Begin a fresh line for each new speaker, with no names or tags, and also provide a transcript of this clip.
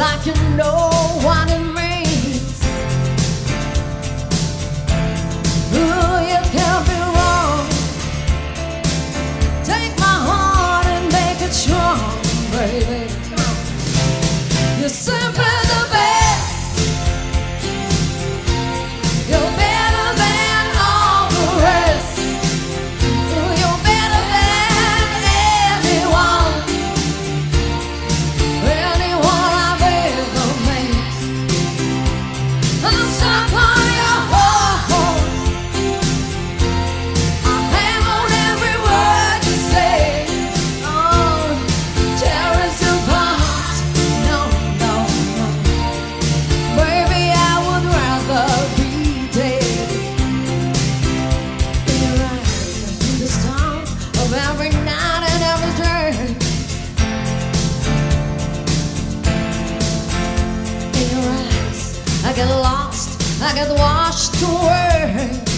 like you know. I got washed away.